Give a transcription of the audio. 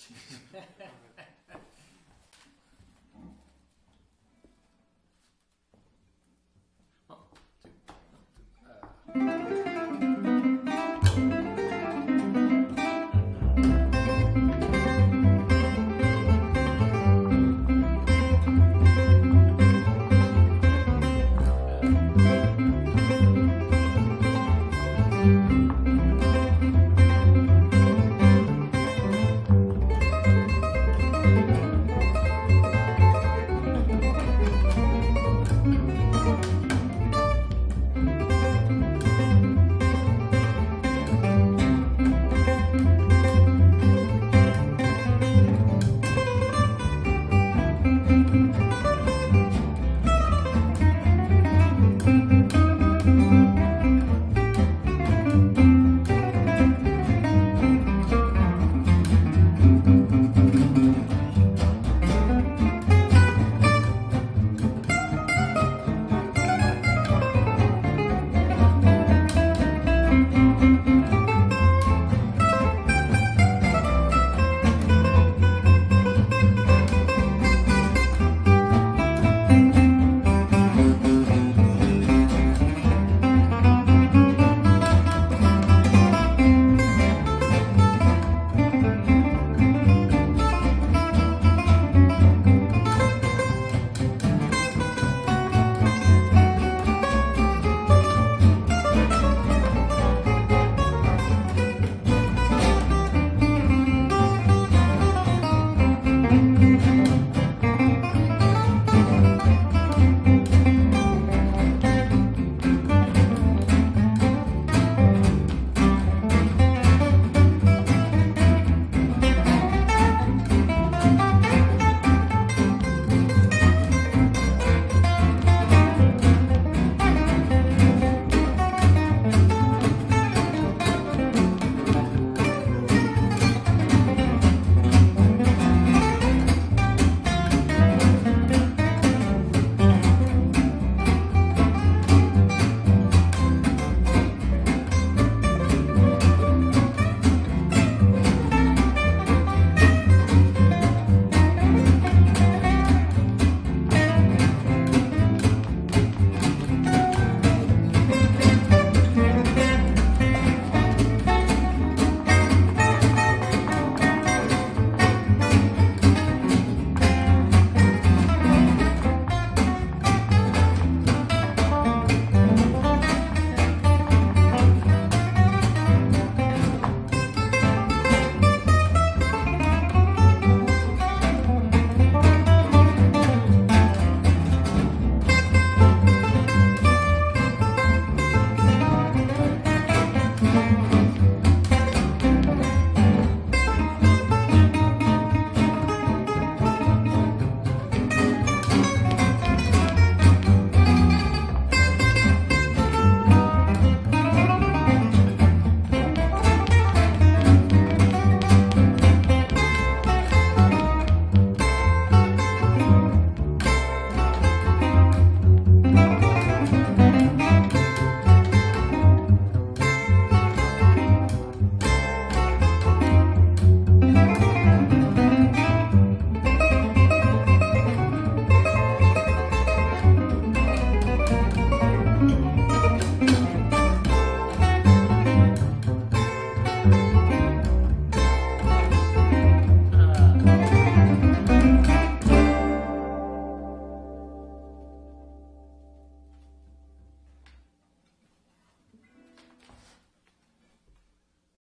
One, two, one, two. Uh.